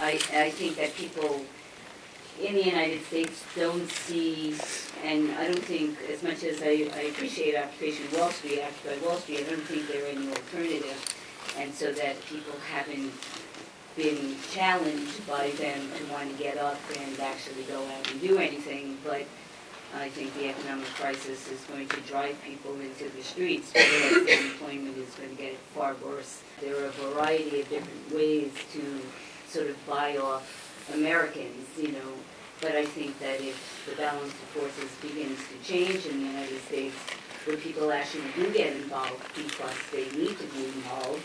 I, I think that people in the United States don't see, and I don't think, as much as I, I appreciate Occupation Wall Street, Occupy Wall Street, I don't think they're any alternative. And so that people haven't been challenged by them to want to get up and actually go out and do anything. But I think the economic crisis is going to drive people into the streets, the unemployment is going to get far worse. There are a variety of different ways to sort of buy off Americans, you know, but I think that if the balance of forces begins to change in the United States, where people actually do get involved because they need to be involved,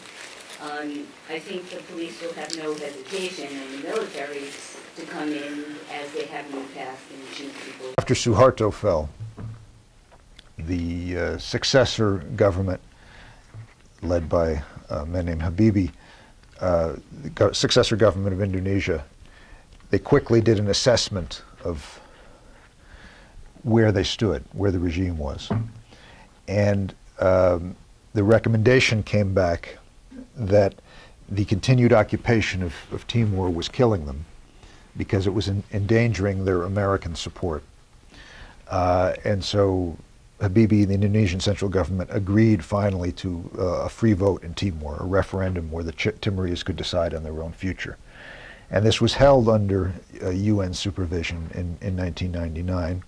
um, I think the police will have no hesitation and the military to come in as they have in the past and shoot people. After Suharto fell, the uh, successor government, led by a man named Habibie, uh, the go- successor government of Indonesia, they quickly did an assessment of where they stood, where the regime was. And um, the recommendation came back that the continued occupation of, of Timor was killing them because it was in, endangering their American support. Uh, and so Habibie, the Indonesian central government, agreed finally to uh, a free vote in Timor, a referendum where the Ch- Timorese could decide on their own future. And this was held under uh, UN supervision in, in 1999.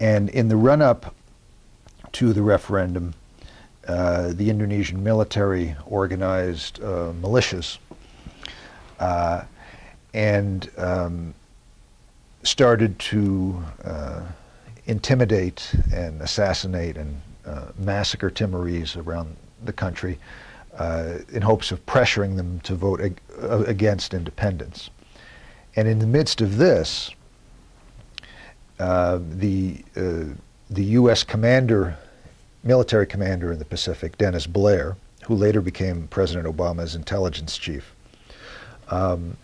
And in the run up to the referendum, uh, the Indonesian military organized uh, militias uh, and um, started to uh, intimidate and assassinate and uh, massacre Timorese around the country uh, in hopes of pressuring them to vote ag- against independence. And in the midst of this, the, the U.S. commander military commander in the Pacific, Dennis Blair, who later became President Obama's intelligence chief, um,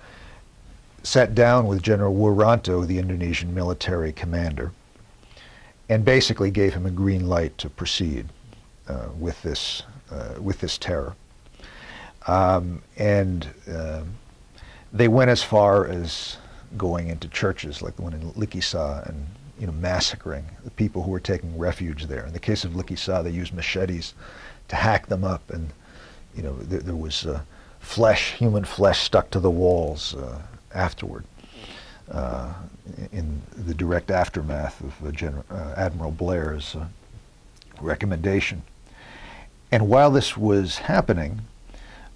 sat down with General Wiranto, the Indonesian military commander, and basically gave him a green light to proceed uh, with this uh, with this terror. Um, and uh, they went as far as going into churches like the one in Liquiçá and you know, massacring the people who were taking refuge there. In the case of Liquiçá, they used machetes to hack them up, and you know, there, there was uh, flesh, human flesh, stuck to the walls uh, afterward. Uh, in the direct aftermath of uh, General, uh, Admiral Blair's uh, recommendation. And while this was happening,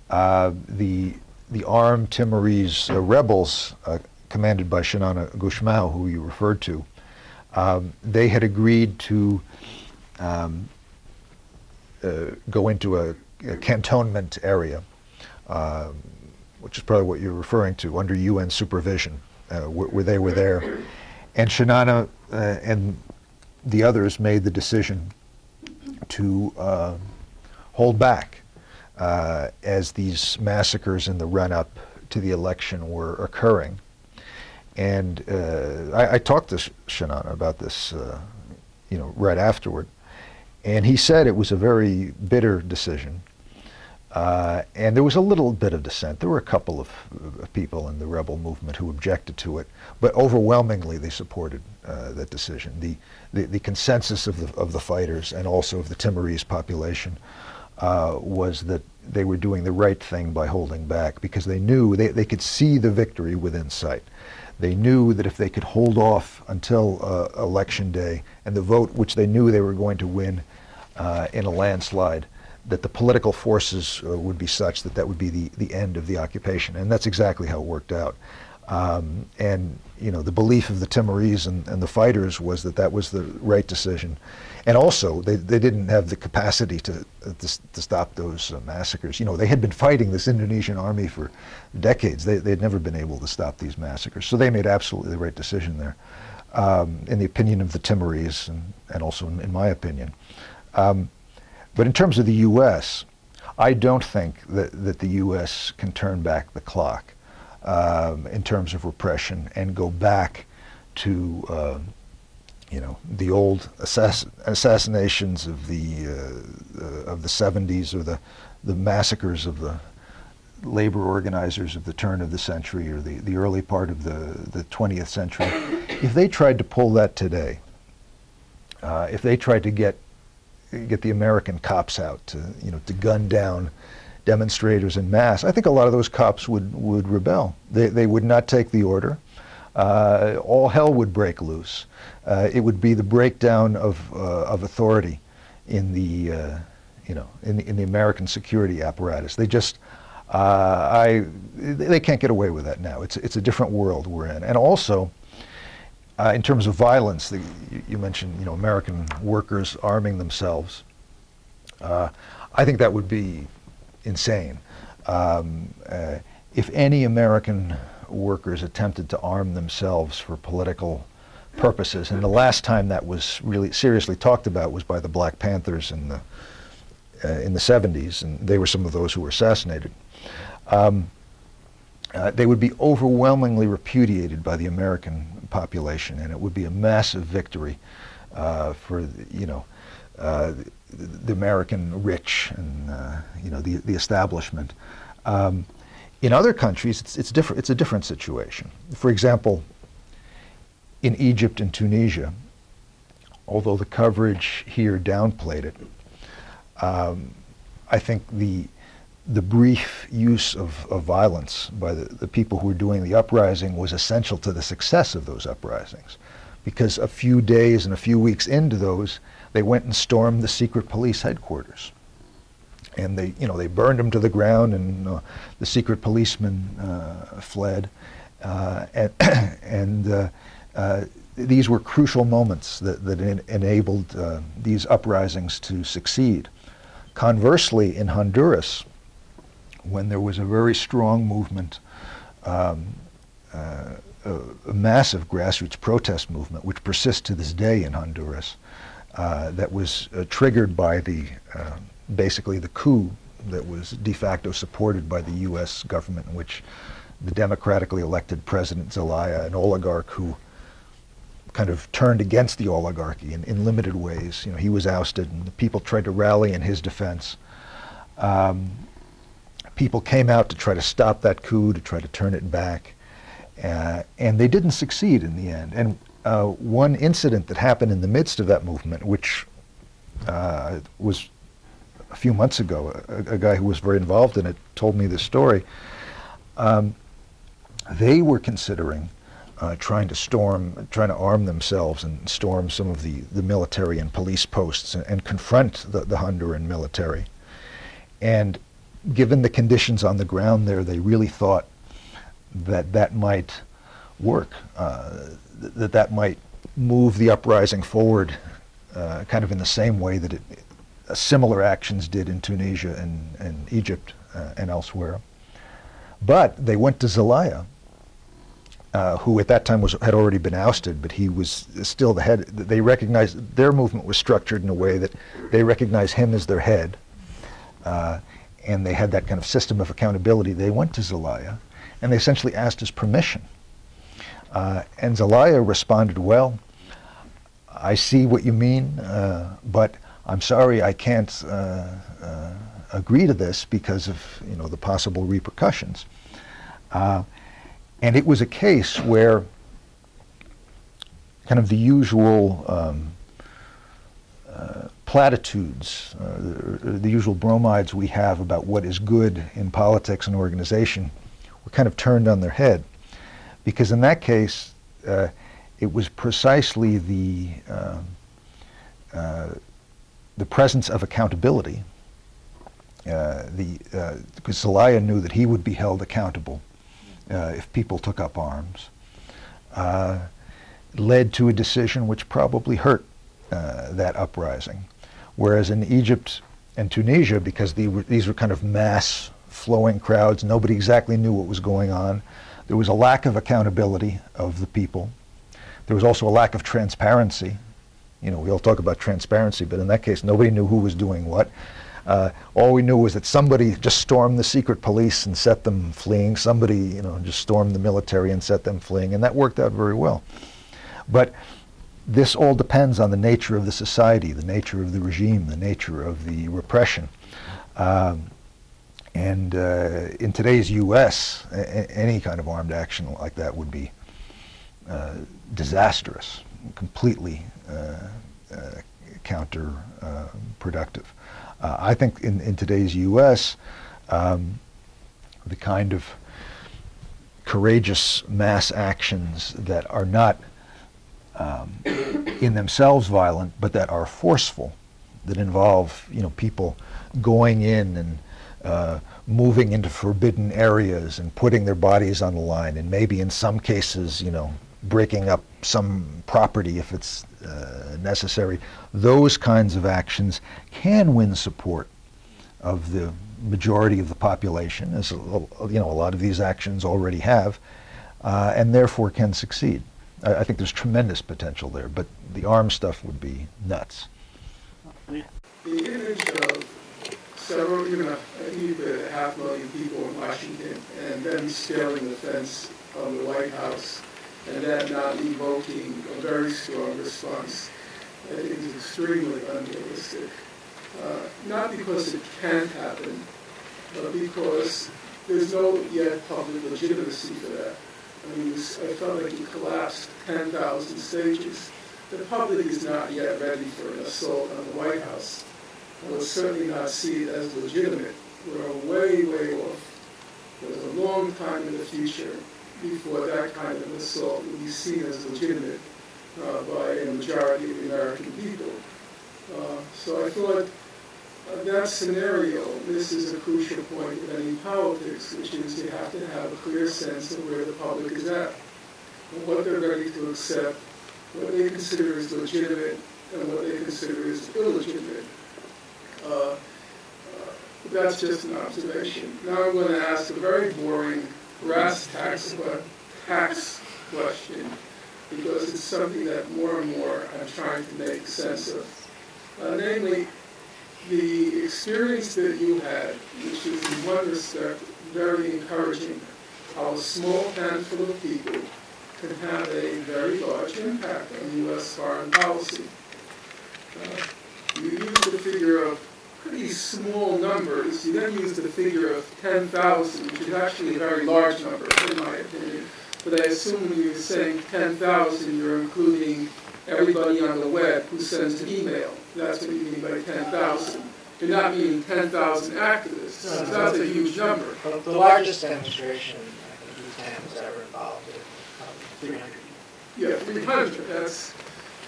the the armed Timorese rebels, commanded by Xanana Gusmao, who you referred to, um, they had agreed to um, uh, go into a, a cantonment area, uh, which is probably what you're referring to, under UN supervision, uh, where, where, they were there. And Xanana uh, and the others made the decision to uh, hold back uh, as these massacres in the run up to the election were occurring. And uh, I, I, talked to Xanana about this, uh, you know, right afterward, and he said it was a very bitter decision. Uh, and there was a little bit of dissent. There were a couple of, of, people in the rebel movement who objected to it, but overwhelmingly they supported uh, that decision. The, the, the, consensus of the, of the fighters and also of the Timorese population uh, was that they were doing the right thing by holding back because they knew they, they could see the victory within sight. They knew that if they could hold off until uh, election day and the vote, which they knew they were going to win uh, in a landslide, that the political forces uh, would be such that that would be the, the end of the occupation. And that's exactly how it worked out. Um, and you know the belief of the Timorese and, and, the fighters was that that was the right decision, and also they, they didn't have the capacity to to, to stop those uh, massacres. You know they had been fighting this Indonesian army for decades. They they had never been able to stop these massacres, so they made absolutely the right decision there, um, in the opinion of the Timorese and and also in, in my opinion. Um, but in terms of the U.S., I don't think that that the U.S. can turn back the clock um, in terms of repression and go back to uh, you know the old assass- assassinations of the uh, uh, of the 70s or the the massacres of the labor organizers of the turn of the century or the, the early part of the, the 20th century, if they tried to pull that today, uh, if they tried to get get the American cops out to you know to gun down demonstrators in mass, I think a lot of those cops would would rebel. They they would not take the order. Uh, all hell would break loose. Uh, it would be the breakdown of uh, of authority in the uh, you know in in the American security apparatus. They just uh, I they can't get away with that now. It's it's a different world we're in, and also uh, in terms of violence, the, you, mentioned you know American workers arming themselves. Uh, I think that would be insane. Um, uh, if any American workers attempted to arm themselves for political purposes, and the last time that was really seriously talked about was by the Black Panthers in the uh, in the 70s, and they were some of those who were assassinated. Um, uh, they would be overwhelmingly repudiated by the American population, and it would be a massive victory uh, for you know uh, the, the, American rich and uh, you know the the establishment. Um, in other countries, it's, it's different. It's a different situation. For example, in Egypt and Tunisia, although the coverage here downplayed it, um, I think the the brief use of, of violence by the, the people who were doing the uprising was essential to the success of those uprisings. Because a few days and a few weeks into those, they went and stormed the secret police headquarters. And they, you know, they burned them to the ground, and uh, the secret policemen uh, fled. Uh, and, and uh, uh, these were crucial moments that, that en enabled uh, these uprisings to succeed. Conversely, in Honduras, when there was a very strong movement, um, uh, a, a, massive grassroots protest movement, which persists to this day in Honduras, uh, that was uh, triggered by the uh, basically the coup that was de facto supported by the U.S. government, in which the democratically elected President Zelaya, an oligarch who kind of turned against the oligarchy in, in limited ways. You know, he was ousted, and the people tried to rally in his defense. Um, people came out to try to stop that coup, to try to turn it back, uh, and they didn't succeed in the end. And uh, one incident that happened in the midst of that movement, which uh, was a few months ago, a, a, guy who was very involved in it told me this story. Um, they were considering uh, trying to storm, trying to arm themselves and storm some of the, the military and police posts and, and confront the, the Honduran military. And given the conditions on the ground there, they really thought that that might work, uh, that that might move the uprising forward uh, kind of in the same way that it, uh, similar actions did in Tunisia and, and Egypt uh, and elsewhere. But they went to Zelaya, uh, who at that time was, had already been ousted, but he was still the head. They recognized their movement was structured in a way that they recognized him as their head. Uh, and they had that kind of system of accountability, they went to Zelaya and they essentially asked his permission. Uh, and Zelaya responded, well, I see what you mean, uh, but I'm sorry I can't uh, uh agree to this because of you know the possible repercussions. Uh, and it was a case where kind of the usual um, uh, platitudes, uh, the, the, usual bromides we have about what is good in politics and organization were kind of turned on their head. Because in that case, uh, it was precisely the, um, uh, the presence of accountability. Uh, the, because Zelaya knew that he would be held accountable if people took up arms, led to a decision which probably hurt that uprising. Whereas in Egypt and Tunisia, because the, these were kind of mass flowing crowds, nobody exactly knew what was going on. There was a lack of accountability of the people. There was also a lack of transparency. You know, we all talk about transparency, but in that case, nobody knew who was doing what. Uh, all we knew was that somebody just stormed the secret police and set them fleeing. Somebody, you know, just stormed the military and set them fleeing, and that worked out very well. But this all depends on the nature of the society, the nature of the regime, the nature of the repression. Um, And uh, in today's U.S., any kind of armed action like that would be uh, disastrous, completely uh, uh, counterproductive. Uh, I think in, in today's U.S., um, the kind of courageous mass actions that are not um, in themselves violent, but that are forceful, that involve you know people going in and uh, moving into forbidden areas and putting their bodies on the line, and maybe in some cases, you know, breaking up some property if it's uh, necessary. Those kinds of actions can win support of the majority of the population, as you know, a lot of these actions already have, uh, and therefore can succeed. I, I, think there's tremendous potential there, but the arms stuff would be nuts. The image of several, you know, I think a half million people in Washington, and then scaling the fence on the White House, and that not evoking a very strong response, I think is extremely unrealistic. Uh, not because it can't happen, but because there's no yet public legitimacy for that. I felt like you collapsed 10,000 stages. The public is not yet ready for an assault on the White House. I will certainly not see it as legitimate. We're way, way off. There's a long time in the future before that kind of assault will be seen as legitimate uh, by a majority of the American people. Uh, so I thought that scenario, this is a crucial point of any politics, which is you have to have a clear sense of where the public is at, what they're ready to accept, what they consider is legitimate, and what they consider is illegitimate. Uh, uh, that's just an observation. Now I'm going to ask a very boring brass tacks, tacks question because it's something that more and more I'm trying to make sense of. Uh, namely, the experience that you had, which is in one respect very encouraging, how a small handful of people can have a very large impact on U.S. foreign policy. Uh, you use the figure of pretty small numbers. You then use the figure of 10,000, which is actually a very large number, in my opinion. But I assume when you're saying 10,000, you're including everybody on the web who sends an email. That's what you mean by 10,000. You're not meaning 10,000 activists. No, no, that's a huge number. The, the largest demonstration I think ETAN has ever involved is um, 300. Yeah, 300. That's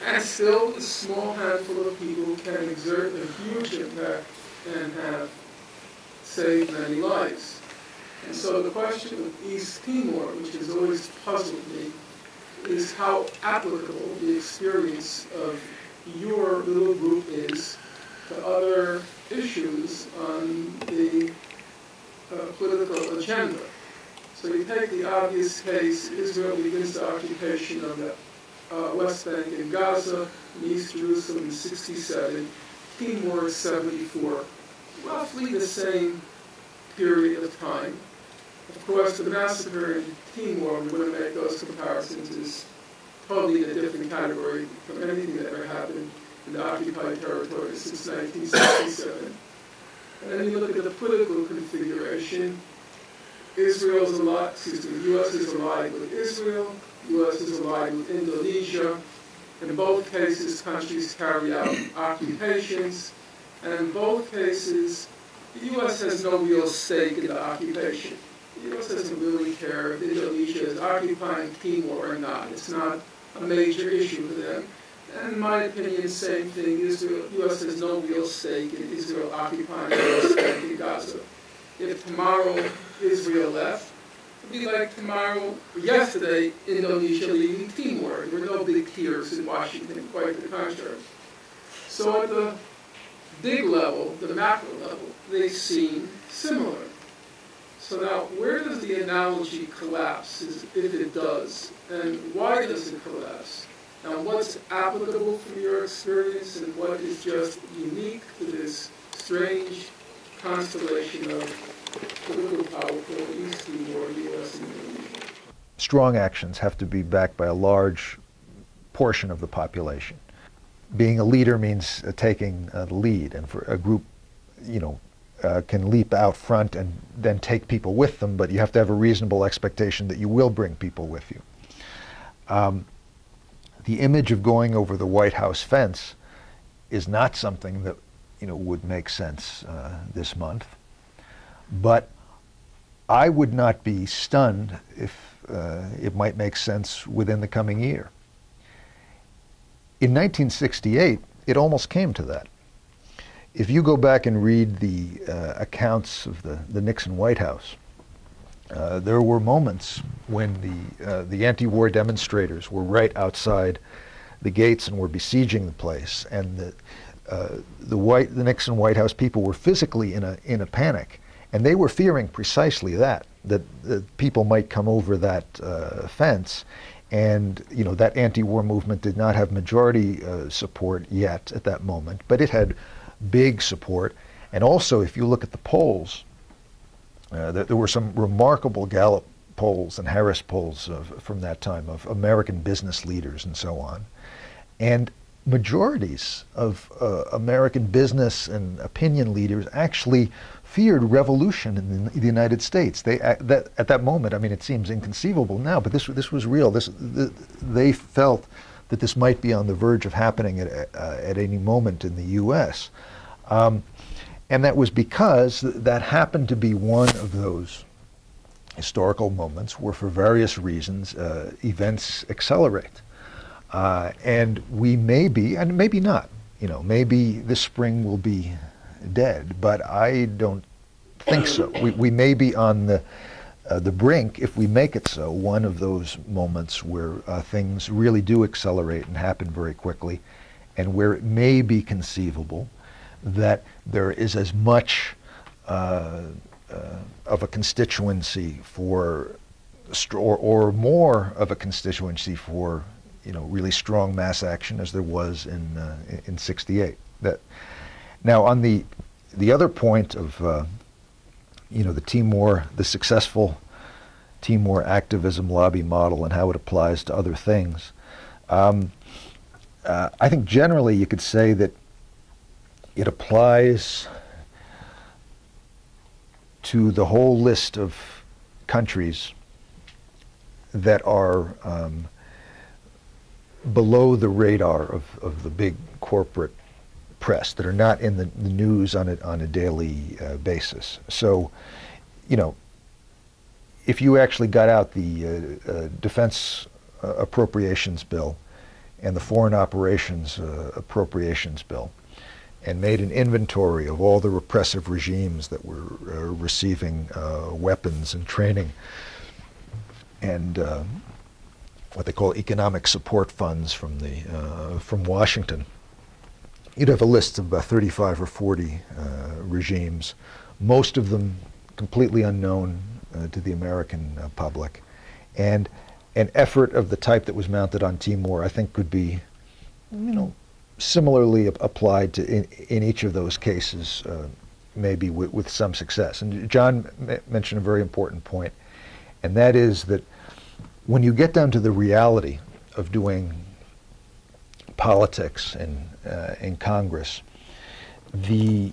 and still a small handful of people can exert a huge impact and have saved many lives. And so the question of East Timor, which has always puzzled me, is how applicable the experience of your little group is to other issues on the uh, political agenda. So you take the obvious case, Israel begins the occupation of the uh, West Bank and Gaza, and East Jerusalem in 67, Timor 74, roughly the same period of time. Of course, the massacre in Timor, we want to make those comparisons, is totally a different category from anything that ever happened in the occupied territories since 1967. And then you look at the political configuration. Israel is allied, excuse me, the U.S. is allied with Israel, U.S. is allied with Indonesia. In both cases, countries carry out occupations, and in both cases, the U.S. has no real stake in the occupation. The U.S. doesn't really care if Indonesia is occupying Timor or not. It's not a major issue for them. And in my opinion, same thing, Israel, U.S. has no real stake in Israel occupying the West Gaza. If tomorrow Israel left, it'd be like tomorrow, yesterday, Indonesia leaving Timor. There were no big tears in Washington, quite the contrary. So at the big level, the macro level, they seem similar. So now, where does the analogy collapse, if it does? And why does it collapse? Now, what's applicable from your experience and what is just unique to this strange constellation of political power for East Timor, U.S. and? Strong actions have to be backed by a large portion of the population. Being a leader means uh, taking uh, the lead, and for a group, you know, uh, can leap out front and then take people with them, but you have to have a reasonable expectation that you will bring people with you. Um, the image of going over the White House fence is not something that you know would make sense uh, this month, but I would not be stunned if uh, it might make sense within the coming year. In 1968, it almost came to that. If you go back and read the uh, accounts of the, the Nixon White House, uh, there were moments when the, uh, the anti-war demonstrators were right outside the gates and were besieging the place, and the, uh, the, white, the Nixon White House people were physically in a, in a panic. And they were fearing precisely that, that, that people might come over that uh, fence. And you know that anti-war movement did not have majority uh, support yet at that moment, but it had big support. And also, if you look at the polls, uh, there, there, were some remarkable Gallup polls and Harris polls of, from that time of American business leaders and so on. And majorities of uh, American business and opinion leaders actually feared revolution in the, United States. They that, at that moment, I mean, it seems inconceivable now, but this this was real. This the, they felt that this might be on the verge of happening at uh, at any moment in the U.S. Um, and that was because that happened to be one of those historical moments where, for various reasons, uh, events accelerate. Uh, and we may be, and maybe not, you know, maybe this spring will be dead, but I don't think so. We, we may be on the, uh, the brink, if we make it so, one of those moments where uh, things really do accelerate and happen very quickly, and where it may be conceivable that there is as much uh, uh of a constituency for, or, or more of a constituency for you know, really strong mass action as there was in uh, in '68. That now on the the other point of uh, you know the Timor, the successful Timor activism lobby model and how it applies to other things. Um, uh, I think generally you could say that it applies to the whole list of countries that are um, below the radar of, of the big corporate press that are not in the, the news on a, on a daily uh, basis. So, you know, if you actually got out the uh, uh, defense uh, appropriations bill and the foreign operations uh, appropriations bill and made an inventory of all the repressive regimes that were uh, receiving weapons and training and what they call economic support funds from the from Washington you'd have a list of about 35 or 40 uh, regimes, most of them completely unknown uh, to the American uh, public. And an effort of the type that was mounted on Timor, I think, could be, you know, similarly applied to in, in each of those cases, uh, maybe with, some success. And John mentioned a very important point, and that is that when you get down to the reality of doing politics in, uh, in Congress, the,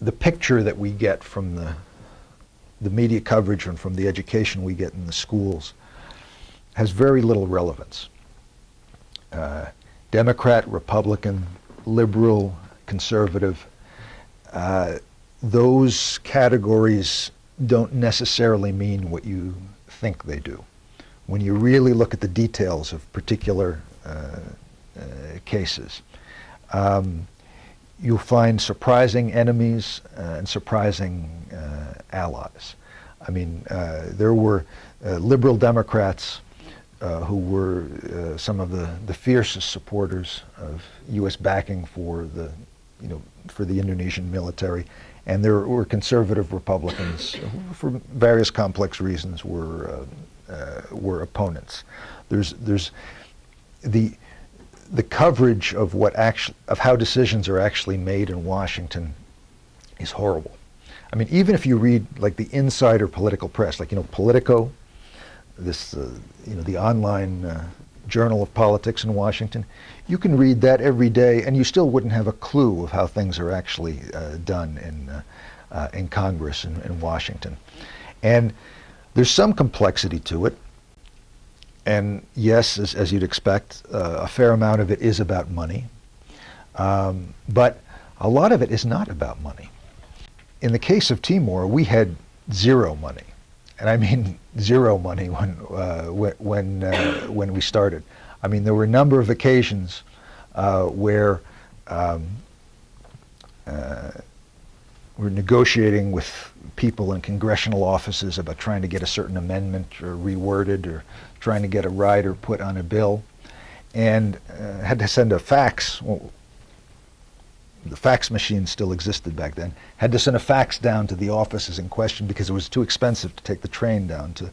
the picture that we get from the, the media coverage and from the education we get in the schools has very little relevance. Uh, Democrat, Republican, liberal, conservative, uh, those categories don't necessarily mean what you think they do when you really look at the details of particular uh, cases, um, you'll find surprising enemies uh, and surprising uh, allies. I mean, uh, there were uh, liberal Democrats who were some of the, the fiercest supporters of U.S. backing for the, you know, for the Indonesian military, and there were conservative Republicans who, for various complex reasons, were uh, were opponents. There's there's the the coverage of what actually of how decisions are actually made in Washington is horrible. I mean, even if you read like the insider political press, like you know Politico, this uh, you know the online uh, Journal of Politics in Washington. You can read that every day, and you still wouldn't have a clue of how things are actually uh, done in uh, uh, in Congress in, in Washington. And there's some complexity to it. And yes, as, as you'd expect, uh, a fair amount of it is about money. Um, but a lot of it is not about money. In the case of Timor, we had zero money. And I mean zero money when, uh, when, uh, when we started. I mean, there were a number of occasions uh, where um, uh, we're negotiating with people in congressional offices about trying to get a certain amendment or reworded or trying to get a rider put on a bill and uh, had to send a fax. Well, the fax machine still existed back then. Had to send a fax down to the offices in question because it was too expensive to take the train down to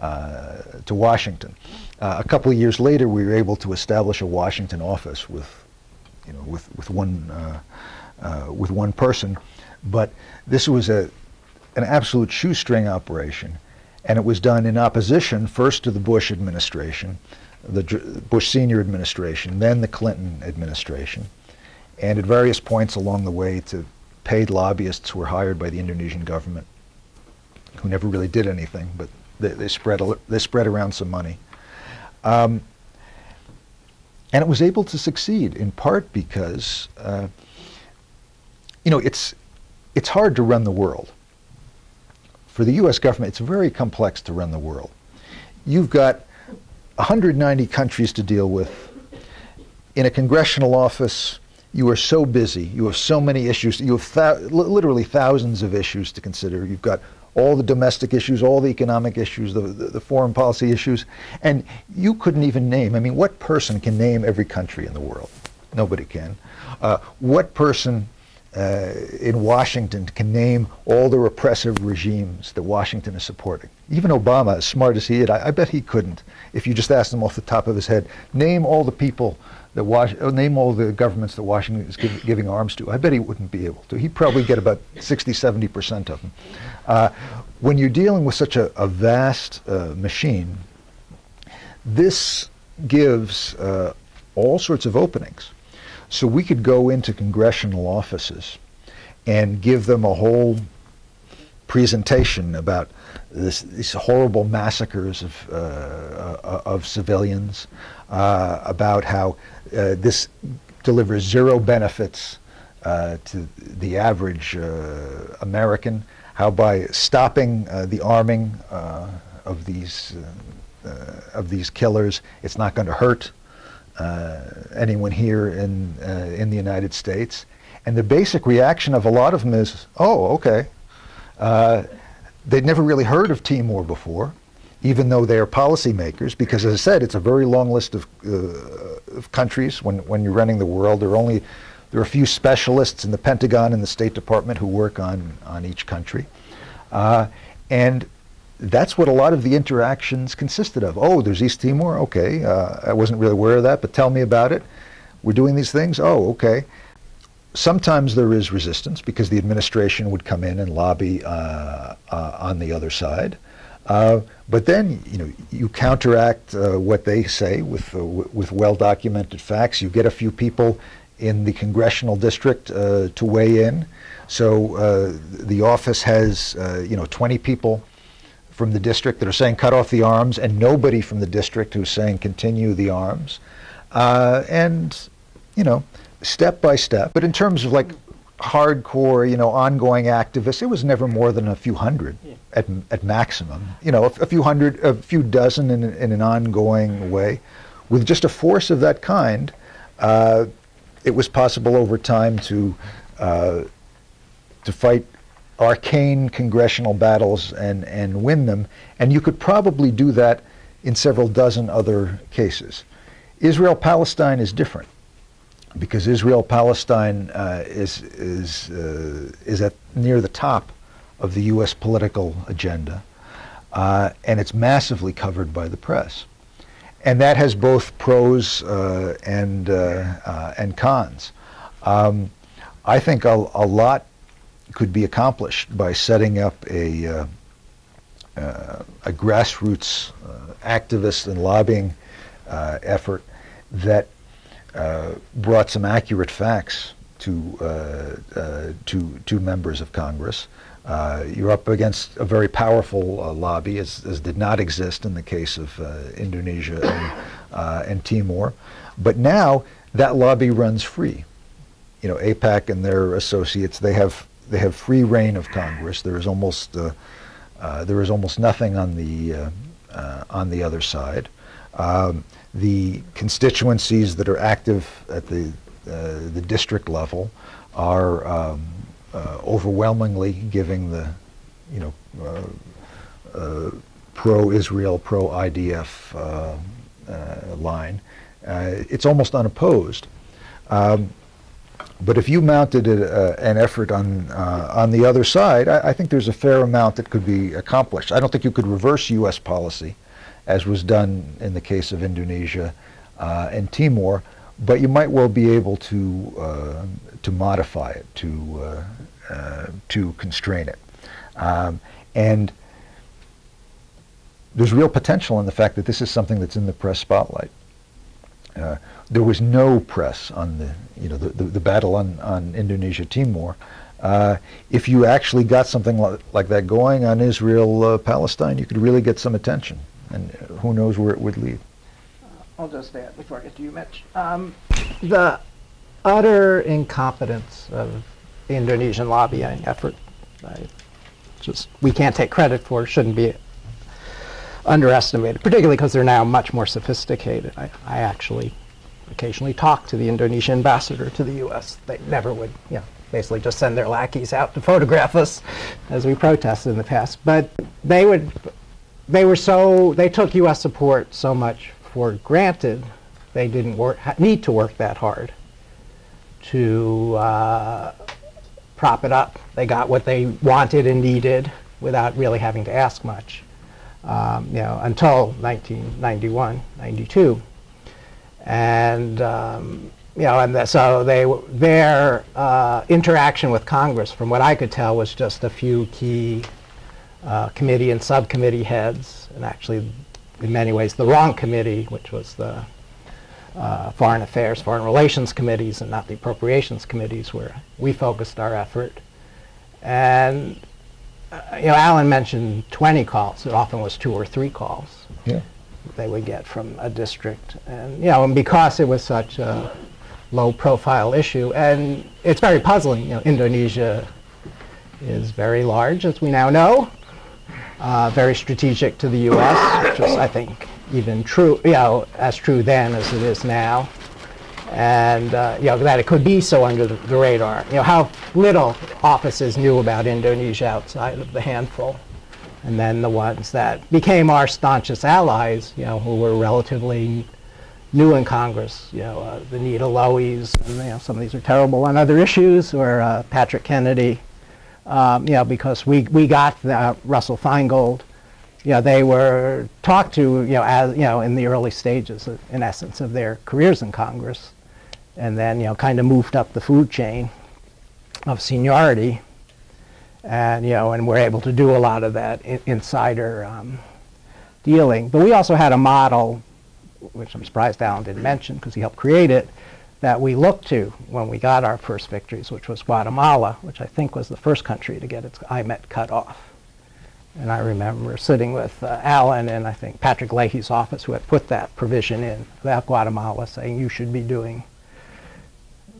uh, to Washington. Uh, a couple of years later, we were able to establish a Washington office with, you know, with with one uh, uh with one person but this was a, an absolute shoestring operation, and it was done in opposition first to the Bush administration, the Bush senior administration, then the Clinton administration, and at various points along the way to paid lobbyists who were hired by the Indonesian government, who never really did anything, but they, they spread they spread around some money. Um, and it was able to succeed in part because, uh, you know, it's it's hard to run the world. For the U.S. government, it's very complex to run the world. You've got 190 countries to deal with. In a congressional office, you are so busy. You have so many issues. You have th- literally thousands of issues to consider. You've got all the domestic issues, all the economic issues, the, the, the, foreign policy issues, and you couldn't even name. I mean, what person can name every country in the world? Nobody can. Uh, what person uh, in Washington can name all the repressive regimes that Washington is supporting. Even Obama, as smart as he is, I, I, bet he couldn't. If you just asked him off the top of his head, name all the people that Was- uh, name all the governments that Washington is give, giving arms to. I bet he wouldn't be able to. He'd probably get about 60, 70 percent of them. Uh, when you're dealing with such a, a vast uh, machine, this gives uh, all sorts of openings. So we could go into congressional offices and give them a whole presentation about this, these horrible massacres of, uh, uh, of civilians, uh, about how uh, this delivers zero benefits uh, to the average uh, American, how by stopping the arming of these of these killers, it's not going to hurt anyone here in, uh, in the United States. And the basic reaction of a lot of them is, oh, okay. Uh, they'd never really heard of Timor before, even though they are policymakers, because as I said, it's a very long list of, uh, of countries. When, when you're running the world, there are only there are a few specialists in the Pentagon and the State Department who work on, on each country. Uh, and that's what a lot of the interactions consisted of. Oh, there's East Timor. Okay, uh, I wasn't really aware of that, but tell me about it. We're doing these things. Oh, okay. Sometimes there is resistance because the administration would come in and lobby uh, uh, on the other side. Uh, but then, you know, you counteract uh, what they say with uh, with well-documented facts. You get a few people in the congressional district to weigh in. So the office has, you know, 20 people from the district that are saying cut off the arms, and nobody from the district who's saying continue the arms. Uh, and, you know, step by step. But in terms of like hardcore, you know, ongoing activists, it was never more than a few hundred yeah. at, at maximum. You know, a, a, few hundred, a few dozen in, in an ongoing way. With just a force of that kind, uh, it was possible over time to uh, to fight arcane congressional battles and, and win them. And you could probably do that in several dozen other cases. Israel Palestine is different because Israel Palestine uh, is, is, uh, is at near the top of the U.S. political agenda. Uh, and it's massively covered by the press. And that has both pros uh, and, uh, uh, and cons. Um, I think a, a lot could be accomplished by setting up a, uh, uh, a grassroots uh, activist and lobbying uh, effort that uh, brought some accurate facts to to to members of Congress. You're up against a very powerful lobby, as, as, did not exist in the case of Indonesia and, and, Timor. But now that lobby runs free. You know, AIPAC and their associates, they have they have free rein of Congress. There is almost there is almost nothing on the on the other side. Um, the constituencies that are active at the uh, the district level are um, uh, overwhelmingly giving the, you know, uh, uh pro-Israel, pro-IDF uh, uh, line. it's almost unopposed. Um, but if you mounted a, an effort on on the other side, I, I, think there's a fair amount that could be accomplished. I don't think you could reverse U.S. policy, as was done in the case of Indonesia and Timor, but you might well be able to uh, to modify it, to uh, uh, to constrain it, um, and there's real potential in the fact that this is something that's in the press spotlight. Uh, there was no press on the you know the, the, the battle on, on Indonesia Timor. Uh, if you actually got something like, like that going on Israel uh, Palestine, you could really get some attention, and who knows where it would lead. I'll just add before I get to you, Mitch. Um, the utter incompetence of the Indonesian lobbying effort, I just we can't take credit for, shouldn't be underestimated, particularly because they're now much more sophisticated. I, I actually occasionally talk to the Indonesian ambassador to the U.S. They never would, you know, basically just send their lackeys out to photograph us as we protested in the past. But they would, they were so, they took U.S. support so much for granted, they didn't work, need to work that hard to uh, prop it up. They got what they wanted and needed without really having to ask much, um, you know, until 1991, 92. And, um, you know, and the, so they, their uh, interaction with Congress, from what I could tell, was just a few key uh, committee and subcommittee heads, and actually in many ways the wrong committee, which was the uh, Foreign Affairs, Foreign Relations committees, and not the Appropriations committees, where we focused our effort. And you know, Allan mentioned 20 calls. It often was two or three calls. Yeah. They would get from a district, and you know, and because it was such a low-profile issue, and it's very puzzling. You know, Indonesia is very large, as we now know, uh, very strategic to the U.S., which is, I think, even true, you know, as true then as it is now. And, uh, you know, that it could be so under the, the, radar. You know, how little offices knew about Indonesia outside of the handful. And then the ones that became our staunchest allies, you know, who were relatively new in Congress, you know, uh, the Nita Loweys, and, you know, some of these are terrible on other issues, or uh, Patrick Kennedy, um, you know, because we, we got the, Russell Feingold. You know, they were talked to, you know, as, you know, in the early stages, in essence, of their careers in Congress, and then, you know, kind of moved up the food chain of seniority, and, you know, and we're able to do a lot of that in, insider um, dealing. But we also had a model, which I'm surprised Allan didn't mention because he helped create it, that we looked to when we got our first victories, which was Guatemala, which I think was the first country to get its IMET cut off. And I remember sitting with uh, Allan and I think Patrick Leahy's office, who had put that provision in about Guatemala, saying you should be doing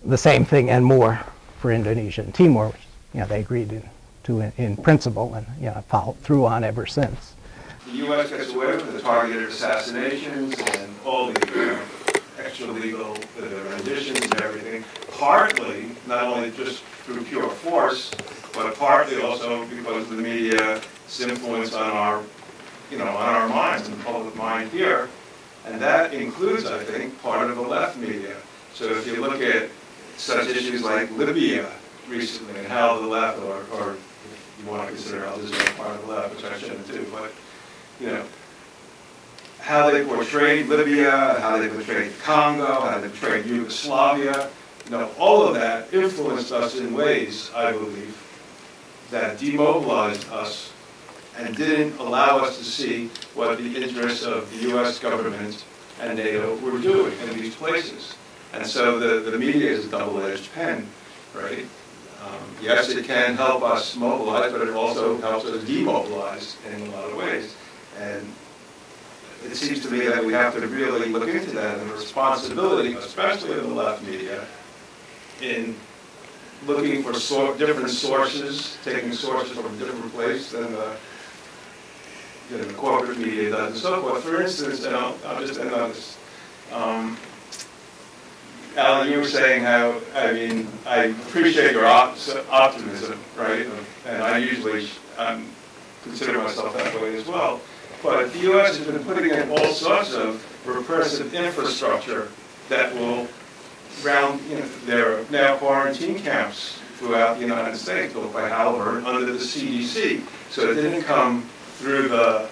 the same thing and more for Indonesia and Timor, which you know, they agreed in, to in, in principle and you know, followed through on ever since. The U.S. gets away with the targeted assassinations and all the extra legal renditions and everything, partly, not only just through pure force, but partly also because of the media's influence on our, you know, on our minds and the public mind here. And that includes, I think, part of the left media. So if you look at such issues like Libya recently and how the left, or, or if you want to consider Al Jazeera part of the left, which I shouldn't do, but, you know, how they portrayed Libya, how they portrayed Congo, how they portrayed Yugoslavia. You know, all of that influenced us in ways, I believe, that demobilized us and didn't allow us to see what the interests of the U.S. government and NATO were doing in these places. And so the, the media is a double-edged pen, right? Um, yes, it can help us mobilize, but it also helps us demobilize in a lot of ways. And it seems to me that we have to really look into that and the responsibility, especially of the left media, in looking for different sources, taking sources from a different place than the, you know, the corporate media does and so forth. For instance, and I'll, I'll just end on this. Um, Allan, you were saying how, I mean, I appreciate your op- optimism, right? And I usually um, consider myself that way as well. But the U.S. has been putting in all sorts of repressive infrastructure that will round, you know, there are now quarantine camps throughout the United States built by Halliburton under the CDC. So it didn't come through the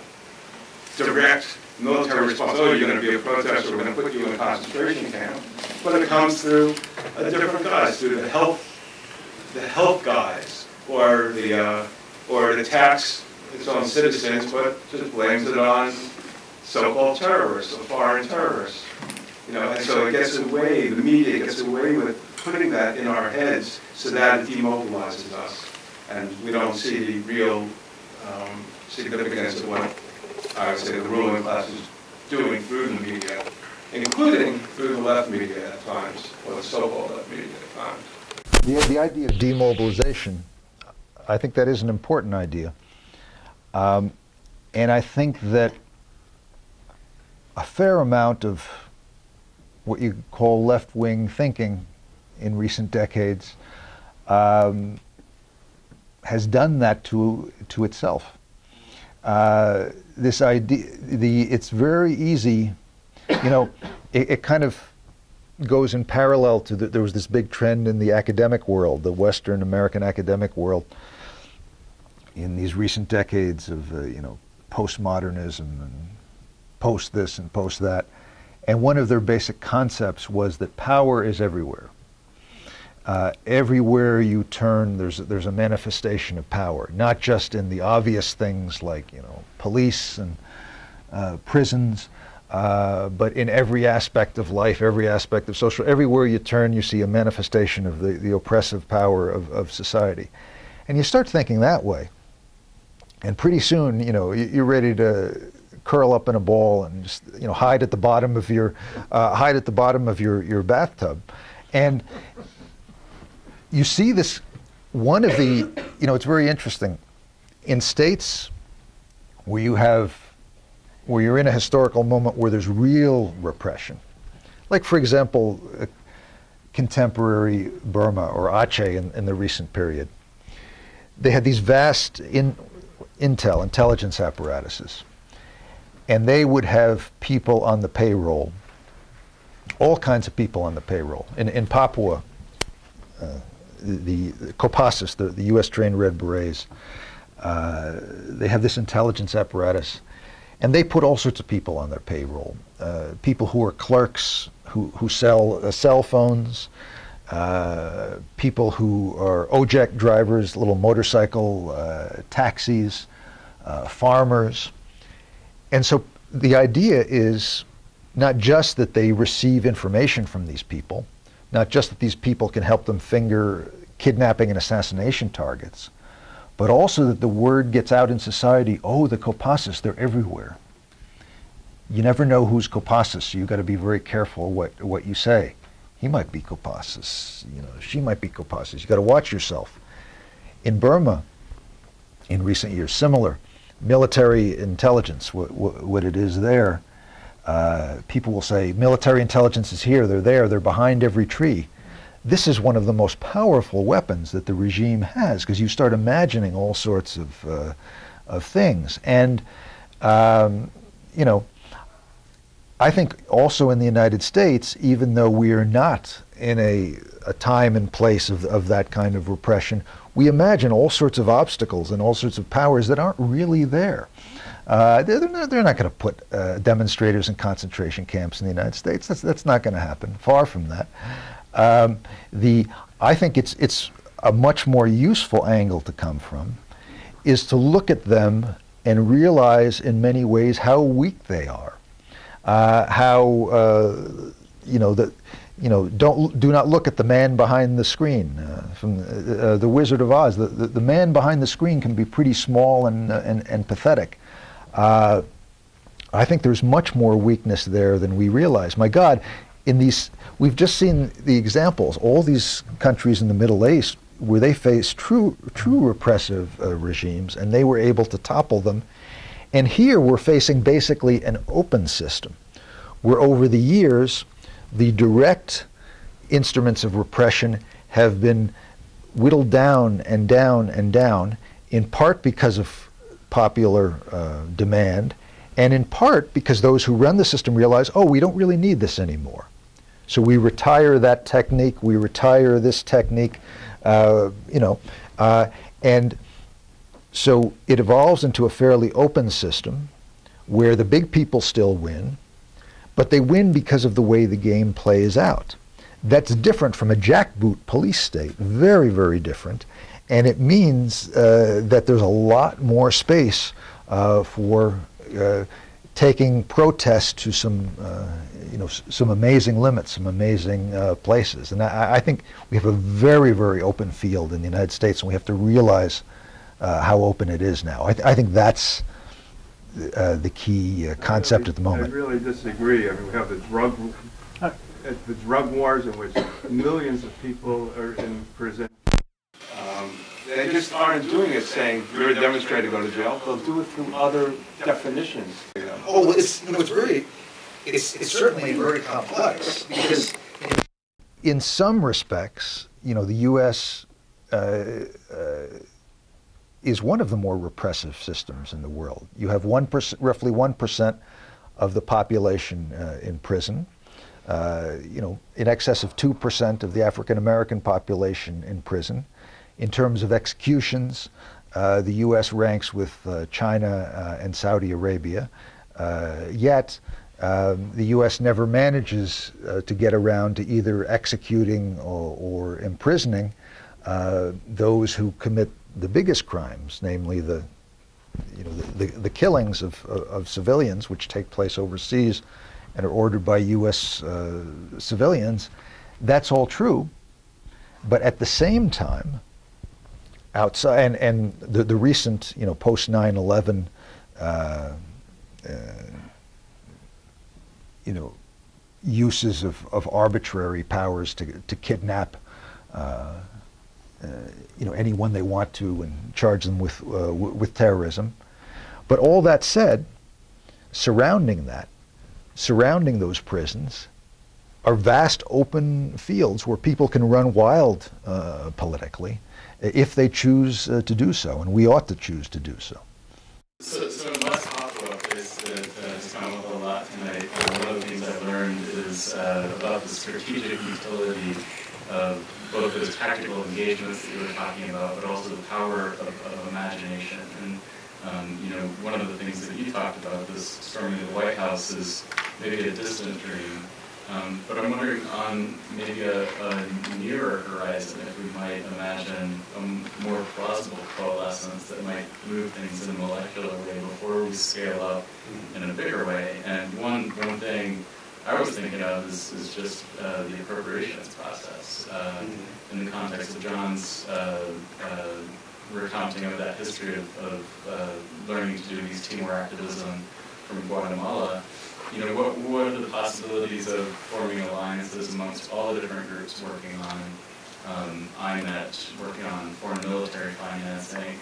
direct military response, oh, you're going to be a protester, we're going to put you in a concentration camp. But it comes through a different guise, through the health, the health guys, or the, uh, or it attacks its own citizens, but just blames it on so-called terrorists or foreign terrorists. You know, and so it gets away, the media gets away with putting that in our heads so that it demobilizes us. And we don't see the real um, significance of what I would say the ruling class is doing through the media, including through the left media at times, or the so-called left media at times. The, the idea of demobilization, I think that is an important idea. Um, and I think that a fair amount of what you call left wing thinking in recent decades um, has done that to, to itself. Uh, this idea, the, it's very easy, you know, it, it kind of goes in parallel to the, there was this big trend in the academic world, the Western American academic world, in these recent decades of uh, you know postmodernism and post this and post that, and one of their basic concepts was that power is everywhere. Uh, everywhere you turn, there's there's a manifestation of power, not just in the obvious things like you know police and uh, prisons, uh, but in every aspect of life, every aspect of social. Everywhere you turn, you see a manifestation of the, the oppressive power of, of society, and you start thinking that way. And pretty soon, you know, you're ready to curl up in a ball and just, you know, hide at the bottom of your, uh, hide at the bottom of your, your bathtub. And you see this, one of the, you know, it's very interesting. In states where you have, where you're in a historical moment where there's real repression, like, for example, uh, contemporary Burma or Aceh in, in the recent period, they had these vast in, intel, intelligence apparatuses. And they would have people on the payroll, all kinds of people on the payroll. In, in Papua, uh, the, the the, the U.S. trained Red Berets, uh, they have this intelligence apparatus, and they put all sorts of people on their payroll. Uh, people who are clerks, who, who sell uh, cell phones, uh, people who are Ojek drivers, little motorcycle uh, taxis, uh, farmers. And so the idea is not just that they receive information from these people, not just that these people can help them finger kidnapping and assassination targets, but also that the word gets out in society oh, the Kopassus, they're everywhere. You never know who's Kopassus, so you've got to be very careful what, what you say. He might be Kopassus, you know, she might be Kopassus. You've got to watch yourself. In Burma, in recent years, similar military intelligence, what, what it is there. Uh, people will say, military intelligence is here, they're there, they're behind every tree. This is one of the most powerful weapons that the regime has because you start imagining all sorts of, uh, of things. And, um, you know, I think also in the United States, even though we are not in a, a time and place of, of that kind of repression, we imagine all sorts of obstacles and all sorts of powers that aren't really there. Uh, they're, not, they're not going to put uh, demonstrators in concentration camps in the United States. That's, that's not going to happen. Far from that. Um, the, I think it's, it's a much more useful angle to come from is to look at them and realize in many ways how weak they are. uh, how uh, you know that you know don't do not look at the man behind the screen uh, from uh, the Wizard of Oz. The, the, the man behind the screen can be pretty small and uh, and, and pathetic. Uh, I think there's much more weakness there than we realize. My God, in these we've just seen the examples. All these countries in the Middle East where they faced true true repressive uh, regimes and they were able to topple them. And here we're facing basically an open system where over the years the direct instruments of repression have been whittled down and down and down, in part because of popular uh, demand, and in part because those who run the system realize, oh, we don't really need this anymore. So we retire that technique, we retire this technique, uh, you know, uh, and so it evolves into a fairly open system where the big people still win, but they win because of the way the game plays out. That's different from a jackboot police state, very, very different. And it means uh, that there's a lot more space uh, for uh, taking protests to some, uh, you know, s- some amazing limits, some amazing uh, places. And I, I think we have a very, very open field in the United States, and we have to realize uh, how open it is now. I, th- I think that's uh, the key uh, concept at the moment. I really disagree. I mean, we have the drug, uh, the drug wars in which millions of people are in prison. Um, They just aren't doing it saying, you're a demonstrator, go to jail. They'll do it through other definitions, you know. Oh, it's, you know, it's very, it's, it's certainly very complex because. In some respects, you know, the U.S. Uh, uh, is one of the more repressive systems in the world. You have one roughly one percent of the population uh, in prison. Uh, you know, in excess of two percent of the African American population in prison. In terms of executions, uh, the U.S. ranks with uh, China uh, and Saudi Arabia. Yet, um, the U.S. never manages uh, to get around to either executing or, or imprisoning uh, those who commit the biggest crimes, namely the, you know, the, the, the killings of, of, of civilians, which take place overseas and are ordered by U.S. Uh, civilians. That's all true, but at the same time, outside and, and the, the recent you know post 9/11 uh, uh, you know uses of, of arbitrary powers to, to kidnap uh, uh, you know anyone they want to and charge them with uh, with terrorism. But all that said surrounding that surrounding those prisons are vast open fields where people can run wild uh, politically if they choose uh, to do so, and we ought to choose to do so. So, so West a place that has come up a lot tonight, one of the things I've learned is uh, about the strategic utility of both those tactical engagements that you were talking about, but also the power of, of imagination. And um, you know, one of the things that you talked about, this storming of the White House, is maybe a distant dream. Um, but I'm wondering on maybe a, a nearer horizon if we might imagine a more plausible coalescence that might move things in a molecular way before we scale up in a bigger way. And one one thing I was thinking of is, is just uh, the appropriations process uh, in the context of John's uh, uh, recounting of that history of, of uh, learning to do these teamwork activism from Guatemala you know, what, what are the possibilities of forming alliances amongst all the different groups working on um, IMET, working on foreign military financing,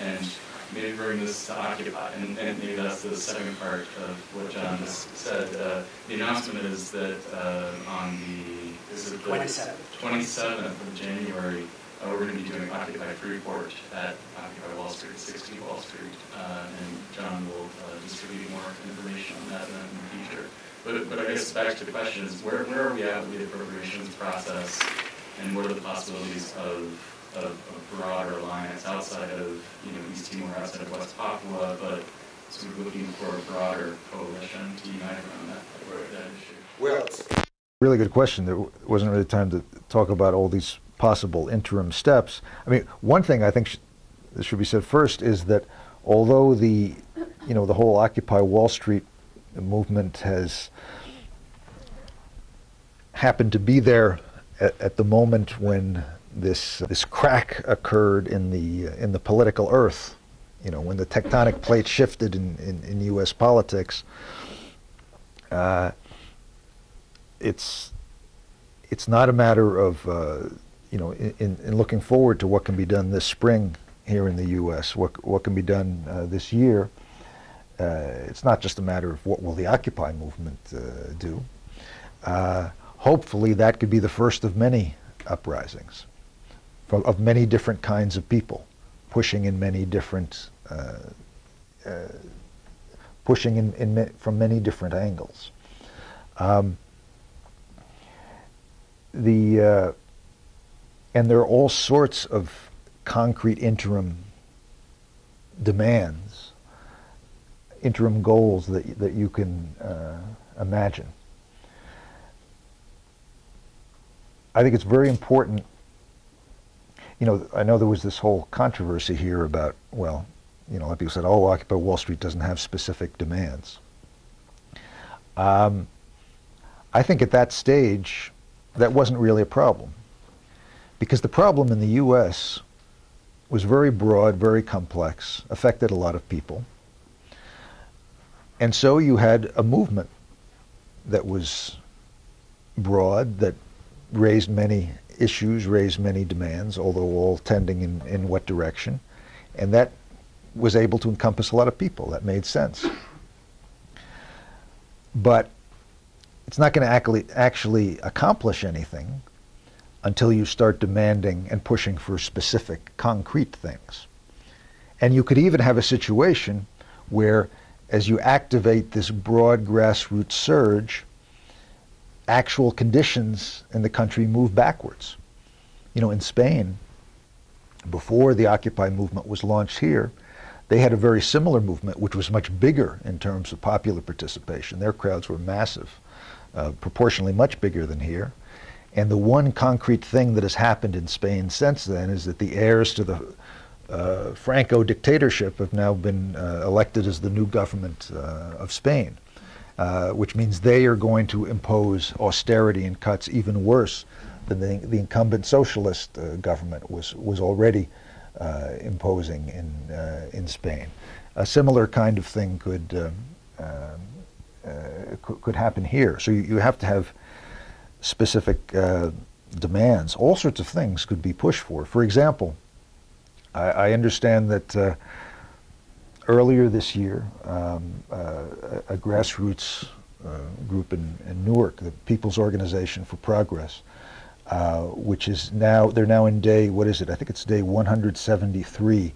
and maybe bring this to Occupy? And, and maybe that's the second part of what John just said. Uh, the announcement is that uh, on the, is it the 27th. 27th of January, uh, we're going to be doing Occupy Freeport at Occupy Wall Street, 60 Wall Street, uh, and John will uh, distribute more information on that in the future. But, but I guess back to the question is, where, where are we at with the appropriations process, and what are the possibilities of, of a broader alliance outside of, you know, East Timor, outside of West Papua, but sort of looking for a broader coalition to unite around that, that issue? Well, really good question. There wasn't really time to talk about all these possible interim steps. I mean, one thing I think sh- should be said first is that although the, you know, the whole Occupy Wall Street movement has happened to be there at, at the moment when this this crack occurred in the in the political earth. You know, when the tectonic plate shifted in, in, in U.S. politics, uh, it's it's not a matter of uh, you know in, in, looking forward to what can be done this spring here in the U.S. What what can be done uh, this year. Uh, it's not just a matter of what will the Occupy movement uh, do. Uh, hopefully, that could be the first of many uprisings from, of many different kinds of people, pushing in many different, uh, uh, pushing in, in from many different angles. Um, the and there are all sorts of concrete interim demands, interim goals that that you can uh, imagine. I think it's very important you know, I know there was this whole controversy here about, well, you know, a lot of people said, oh, Occupy Wall Street doesn't have specific demands. Um, I think at that stage, that wasn't really a problem. Because the problem in the U.S. was very broad, very complex, affected a lot of people. And so you had a movement that was broad, that raised many issues raised many demands, although all tending in, in what direction. And that was able to encompass a lot of people. That made sense. But it's not going to actually, actually accomplish anything until you start demanding and pushing for specific, concrete things. And you could even have a situation where, as you activate this broad grassroots surge, actual conditions in the country move backwards. You know, in Spain, before the Occupy movement was launched here, they had a very similar movement, which was much bigger in terms of popular participation. Their crowds were massive, uh, proportionally much bigger than here. And the one concrete thing that has happened in Spain since then is that the heirs to the uh, Franco dictatorship have now been uh, elected as the new government uh, of Spain. Uh, which means they are going to impose austerity and cuts even worse than the, the incumbent socialist uh, government was, was already uh, imposing in, in Spain. A similar kind of thing could, um, could, could, happen here. So you, you have to have specific demands. All sorts of things could be pushed for. For example, I, I understand that earlier this year, um, uh, a, a, grassroots uh, group in, in, Newark, the People's Organization for Progress, uh, which is now, they're now in day, what is it? I think it's day 173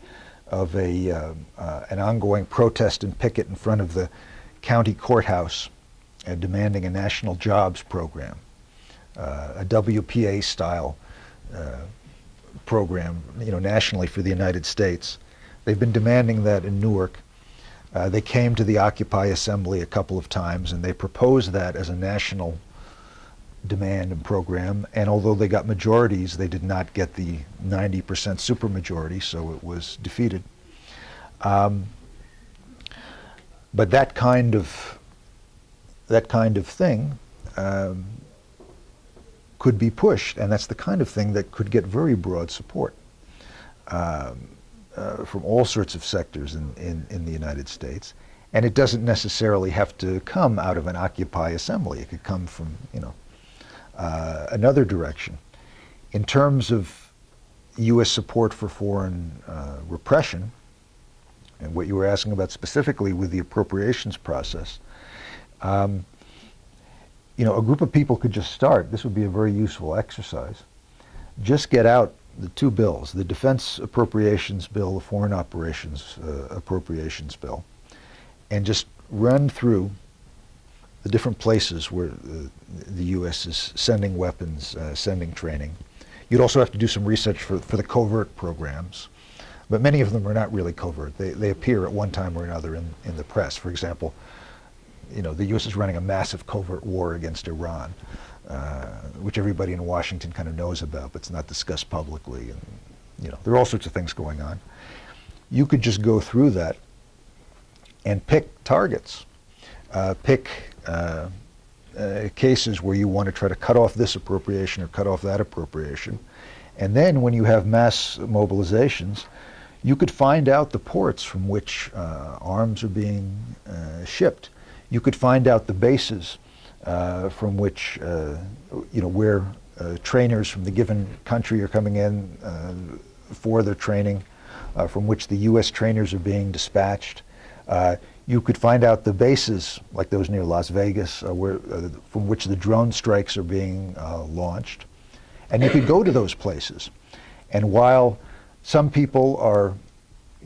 of a, uh, uh, an ongoing protest and picket in front of the county courthouse demanding a national jobs program, uh, a WPA style program, you know, nationally for the United States. They've been demanding that in Newark. Uh, they came to the Occupy Assembly a couple of times and they proposed that as a national demand and program. And although they got majorities, they did not get the 90% supermajority, so it was defeated. Um, but that kind of that kind of thing um, could be pushed, and that's the kind of thing that could get very broad support. Um, uh, from all sorts of sectors in, in, in the United States. And it doesn't necessarily have to come out of an Occupy assembly. It could come from, you know, uh, another direction. In terms of U.S. support for foreign uh, repression, and what you were asking about specifically with the appropriations process, um, you know, a group of people could just start. This would be a very useful exercise. Just get out the two bills, the Defense Appropriations Bill, the Foreign Operations uh, Appropriations Bill, and just run through the different places where uh, the U.S. is sending weapons, uh, sending training. You'd also have to do some research for, for the covert programs, but many of them are not really covert. They, they appear at one time or another in, in the press. For example, you know, the U.S. is running a massive covert war against Iran. Uh, which everybody in Washington kind of knows about, but it's not discussed publicly. And you know, there are all sorts of things going on. You could just go through that and pick targets. uh, pick uh, uh, cases where you want to try to cut off this appropriation or cut off that appropriation. And then when you have mass mobilizations, you could find out the ports from which uh, arms are being uh, shipped. You could find out the bases uh, from which, uh, you know, where uh, trainers from the given country are coming in uh, for their training, from which the U.S. trainers are being dispatched. you could find out the bases, like those near Las Vegas, where, from which the drone strikes are being launched. And you could go to those places. And while some people are,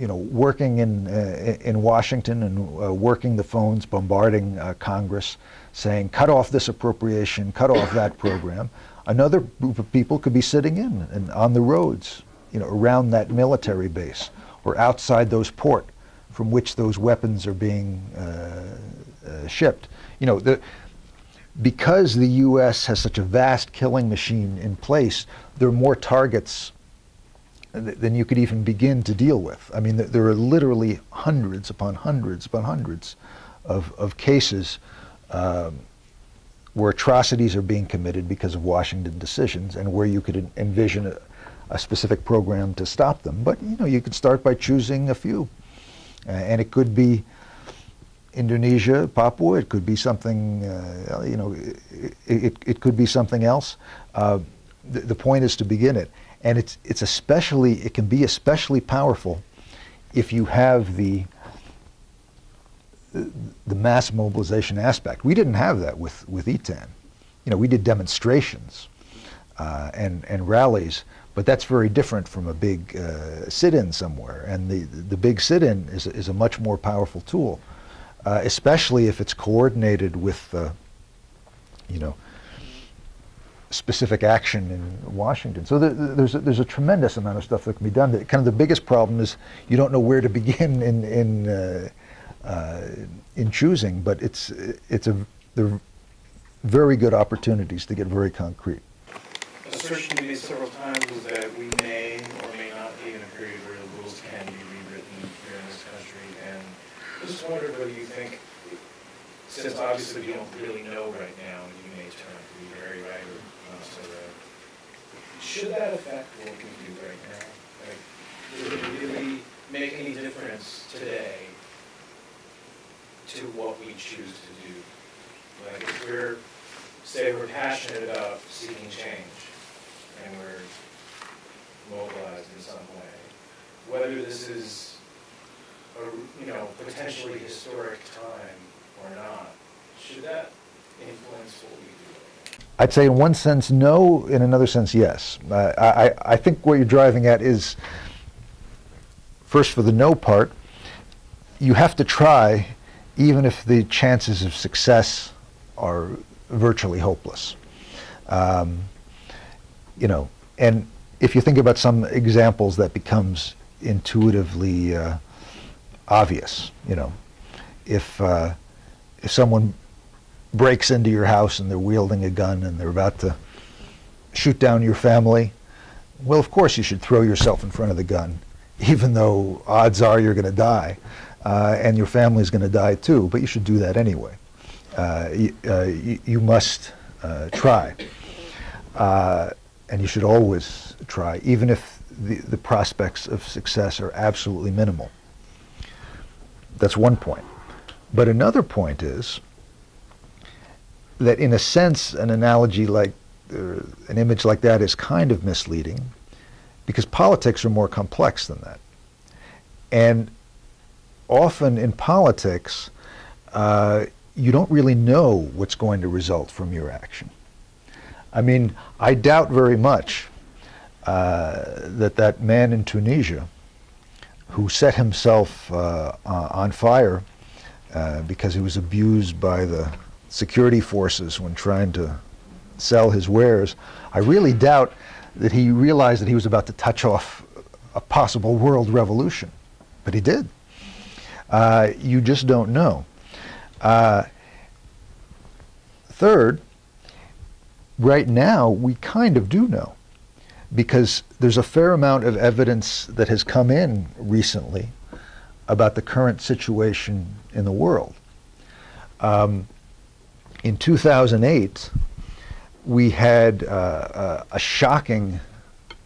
you know, working in, uh, in Washington and uh, working the phones, bombarding uh, Congress, saying, cut off this appropriation, cut off that program, another group of people could be sitting in and on the roads, you know, around that military base or outside those port from which those weapons are being uh, uh, shipped. You know, the, because the U.S. has such a vast killing machine in place, there are more targets than you could even begin to deal with. I mean, there are literally hundreds upon hundreds upon hundreds of, of cases um, where atrocities are being committed because of Washington decisions and where you could envision a, a specific program to stop them. But, you know, you could start by choosing a few. Uh, and it could be Indonesia, Papua. It could be something, uh, you know, it, it, it, could be something else. Uh, the, the point is to begin it. And it's, it's especially, it can be especially powerful if you have the, the mass mobilization aspect. We didn't have that with, with ETAN. You know, we did demonstrations uh, and, and rallies, but that's very different from a big uh, sit-in somewhere. And the, the big sit-in is, is a much more powerful tool uh, especially if it's coordinated with, uh, you know, specific action in Washington. So there, there's, a, there's a tremendous amount of stuff that can be done. Kind of the biggest problem is you don't know where to begin in, in, uh, uh in choosing, but it's, it's a, there are very good opportunities to get very concrete. Assertion made several times was that we may or may not be in a period where the rules can be rewritten here in this country, and I just wondered whether you think, since obviously we don't really know right now, you may turn out to be very right or not so right, should that affect what we do right now? Like, does it really make any difference today to what we choose to do? Like, if we're, say we're passionate about seeking change, and we're mobilized in some way, whether this is a, you know, potentially historic time or not, should that influence what we do? I'd say in one sense no, in another sense yes. Uh, I, I think what you're driving at is, first for the no part, you have to try even if the chances of success are virtually hopeless. Um, you know, and if you think about some examples that becomes intuitively uh, obvious. You know, if uh, if someone breaks into your house and they're wielding a gun and they're about to shoot down your family, well, of course you should throw yourself in front of the gun, even though odds are you're going to die, uh, and your family's going to die too. But you should do that anyway. Uh, you, uh, you, must uh, try, uh, and you should always try, even if the, the prospects of success are absolutely minimal. That's one point. But another point is that in a sense, an analogy like, uh, an image like that is kind of misleading because politics are more complex than that. And often in politics, uh, you don't really know what's going to result from your action. I mean, I doubt very much uh, that that man in Tunisia who set himself uh, on fire uh, because he was abused by the security forces when trying to sell his wares. I really doubt that he realized that he was about to touch off a possible world revolution, but he did. Uh, you just don't know. Uh, third, right now we kind of do know because there's a fair amount of evidence that has come in recently about the current situation in the world. Um, in 2008, we had uh, a, a shocking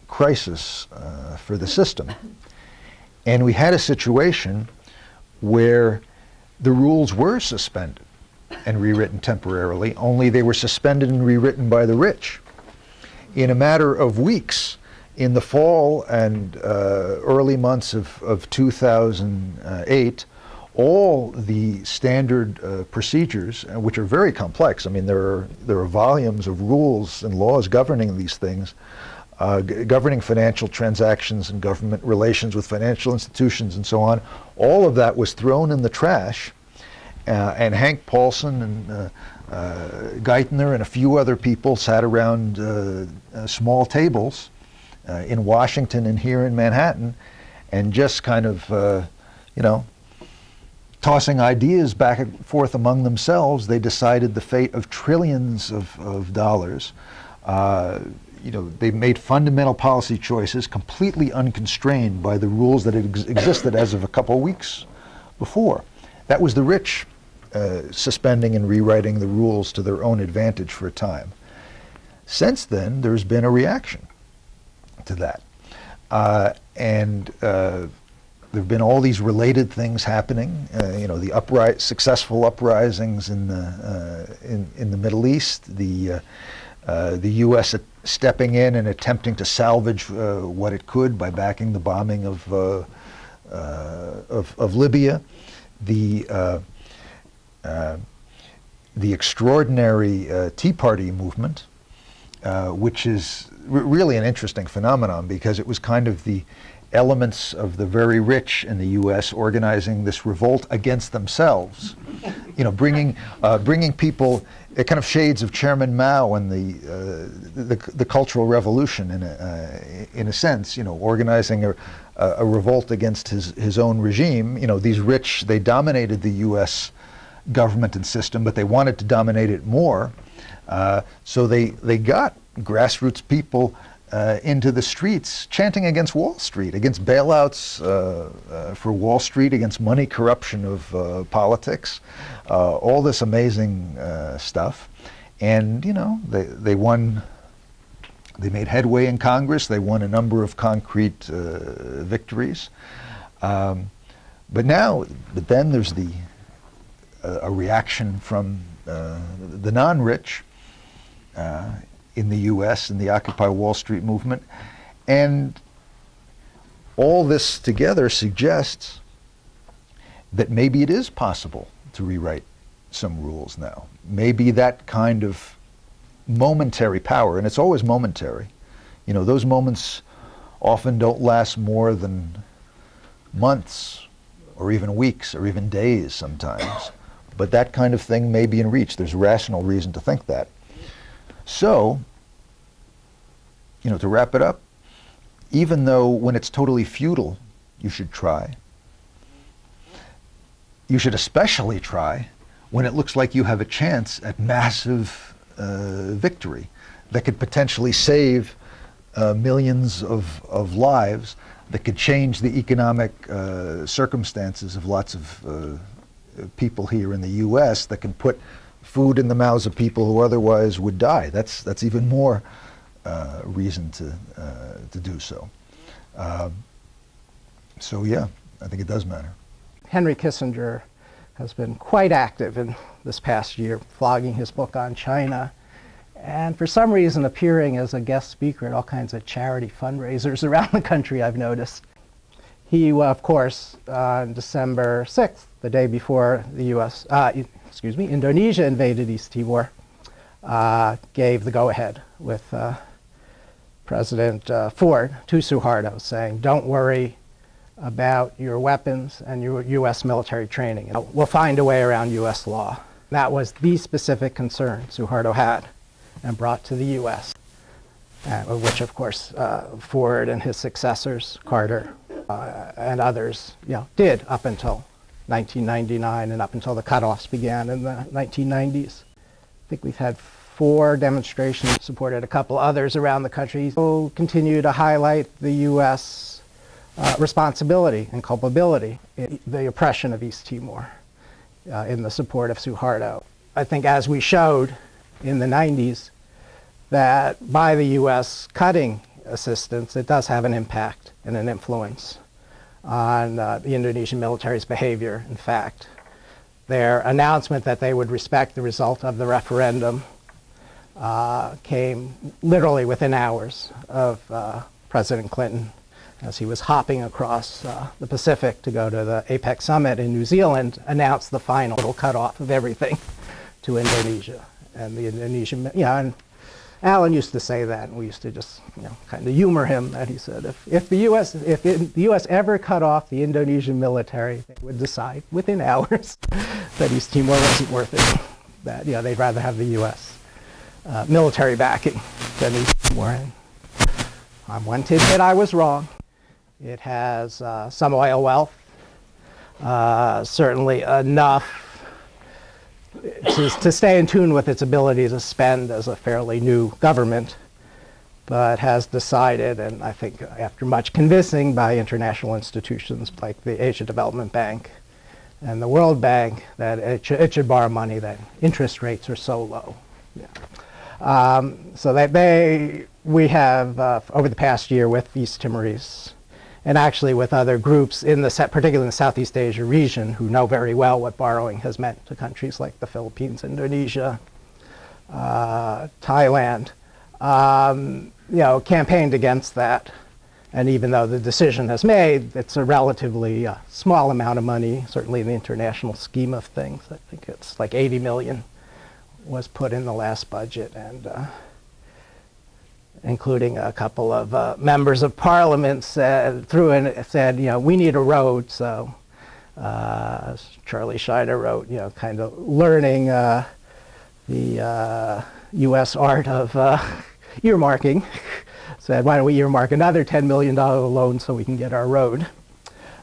crisis uh, for the system. And we had a situation where the rules were suspended and rewritten temporarily, only they were suspended and rewritten by the rich. In a matter of weeks, in the fall and uh, early months of, of 2008, all the standard uh, procedures, uh, which are very complex, I mean, there are, there are volumes of rules and laws governing these things, uh, governing financial transactions and government relations with financial institutions and so on, all of that was thrown in the trash. Uh, and Hank Paulson and uh, uh, Geithner and a few other people sat around small tables in Washington and here in Manhattan and just kind of, you know, tossing ideas back and forth among themselves, they decided the fate of trillions of, of dollars. Uh, you know, they made fundamental policy choices completely unconstrained by the rules that ex existed as of a couple of weeks before. That was the rich uh, suspending and rewriting the rules to their own advantage for a time. Since then, there's been a reaction to that. Uh, and uh, there have been all these related things happening. Uh, you know, the upri- successful uprisings in the uh, in, in the Middle East, the uh, uh the U.S. stepping in and attempting to salvage uh, what it could by backing the bombing of uh, of, of, Libya, the the extraordinary Tea Party movement, which is really an interesting phenomenon because it was kind of the elements of the very rich in the U.S. organizing this revolt against themselves. You know, bringing uh, bringing people uh, kind of shades of Chairman Mao and the uh, the, the, Cultural Revolution in a uh, in a sense. You know, organizing a, a revolt against his his own regime. You know, these rich they dominated the U.S. government and system, but they wanted to dominate it more. Uh, so they they got grassroots people uh, into the streets chanting against Wall Street, against bailouts uh, uh, for Wall Street, against money corruption of uh, politics, uh, all this amazing uh, stuff. And, you know, they, they won, they made headway in Congress, they won a number of concrete victories. Um, but now, but then there's the, a reaction from the non-rich in the U.S. in the Occupy Wall Street movement. And all this together suggests that maybe it is possible to rewrite some rules now. Maybe that kind of momentary power, and it's always momentary. You know, those moments often don't last more than months or even weeks or even days sometimes. But that kind of thing may be in reach. There's rational reason to think that. So, you know, to wrap it up, even though when it's totally futile, you should try, you should especially try when it looks like you have a chance at massive uh, victory that could potentially save uh, millions of, of lives, that could change the economic uh, circumstances of lots of uh, people here in the U.S., that can put food in the mouths of people who otherwise would die. That's, that's even more uh, reason to, uh, to do so. Um, so yeah, I think it does matter. Henry Kissinger has been quite active in this past year, flogging his book on China, and for some reason appearing as a guest speaker at all kinds of charity fundraisers around the country, I've noticed. He, of course, uh, on December 6th, the day before the U.S., uh, excuse me, Indonesia invaded East Timor, uh, gave the go-ahead with uh, President uh, Ford to Suharto saying, don't worry about your weapons and your U.S. military training. We'll find a way around U.S. law. That was the specific concern Suharto had and brought to the U.S., uh, which of course uh, Ford and his successors, Carter uh, and others, you know, did up until 1999 and up until the cutoffs began in the 1990s. I think we've had four demonstrations, supported a couple others around the country. We'll continue to highlight the U.S. Uh, responsibility and culpability in the oppression of East Timor. uh, in the support of Suharto. I think as we showed in the 90s, that by the U.S. cutting assistance, it does have an impact and an influence on uh, the Indonesian military's behavior. In fact, their announcement that they would respect the result of the referendum uh, came literally within hours of uh, President Clinton as he was hopping across uh, the Pacific to go to the APEC summit in New Zealand, announced the final cutoff of everything to Indonesia. And the Indonesian, yeah, and Allan used to say that, and we used to just, you know, kind of humor him. That he said, if, if the U.S. if it, the U.S. ever cut off the Indonesian military, they would decide within hours that East Timor wasn't worth it. That you know, they'd rather have the U.S. Uh, military backing than East Timor. And I want to admit I was wrong. It has uh, some oil wealth, uh, certainly enough to, to stay in tune with its ability to spend as a fairly new government, but has decided, and I think after much convincing by international institutions like the Asia Development Bank and the World Bank, that it, should, it should borrow money that interest rates are so low. Yeah. Um, so that they, we have, uh, over the past year with East Timorese, and actually with other groups in the, particularly in the Southeast Asia region, who know very well what borrowing has meant to countries like the Philippines, Indonesia, uh, Thailand, um, you know, campaigned against that. And even though the decision has made, it's a relatively uh, small amount of money, certainly in the international scheme of things. I think it's like 80 million was put in the last budget, and uh, including a couple of uh, members of parliament, said, threw in, said, you know, we need a road. So uh, Charlie Scheiner wrote, you know, kind of learning uh, the U.S. Uh, art of uh, earmarking. said, why don't we earmark another $10 million loan so we can get our road?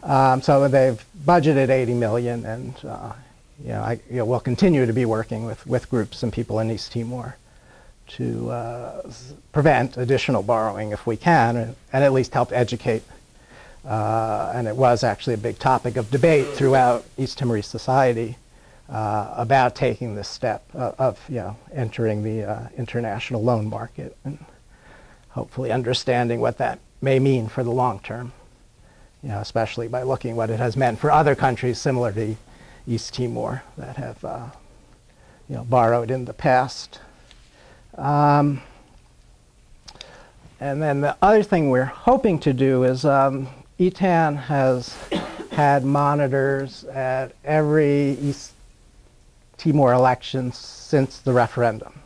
Um, so they've budgeted 80 million, and uh, you know, I, you know, we'll continue to be working with, with groups and people in East Timor to uh, prevent additional borrowing if we can, and, at least help educate. Uh, and it was actually a big topic of debate throughout East Timorese society uh, about taking this step of, of, you know, entering the uh, international loan market and hopefully understanding what that may mean for the long term, you know, especially by looking what it has meant for other countries similar to East Timor that have uh, you know, borrowed in the past. Um, and then the other thing we're hoping to do is um, ETAN has had monitors at every East Timor election since the referendum,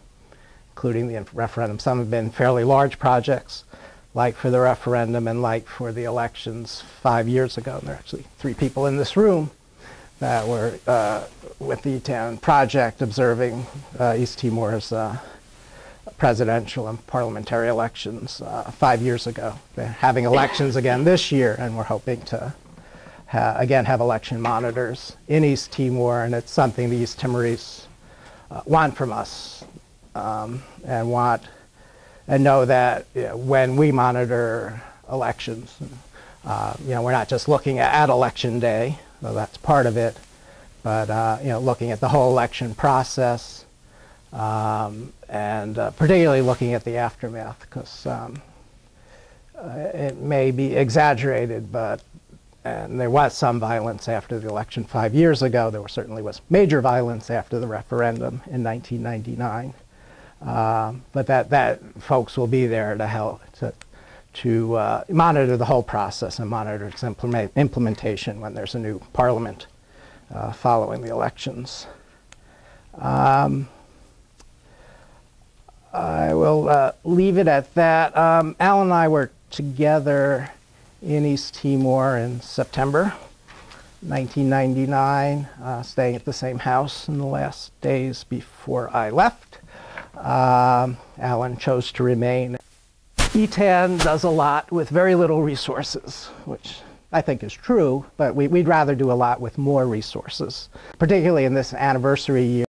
including the referendum. Some have been fairly large projects, like for the referendum and like for the elections five years ago. And there are actually three people in this room that were uh, with the ETAN project observing uh, East Timor's uh, presidential and parliamentary elections uh, five years ago. They're having elections again this year, and we're hoping to ha again have election monitors in East Timor, and it's something the East Timorese uh, want from us um, and want and know that you know, when we monitor elections, uh, you know, we're not just looking at, at election day, though that's part of it, but uh, you know, looking at the whole election process, um, and uh, particularly looking at the aftermath because um, uh, it may be exaggerated, but and there was some violence after the election five years ago. There certainly was major violence after the referendum in 1999. Um, but that, that folks will be there to help to, to uh, monitor the whole process and monitor its implement, implementation when there's a new parliament uh, following the elections. Um, I will uh, leave it at that. Um, Al and I were together in East Timor in September 1999, uh, staying at the same house in the last days before I left. Um, Allan chose to remain. ETAN does a lot with very little resources, which I think is true, but we, would rather do a lot with more resources, particularly in this anniversary year.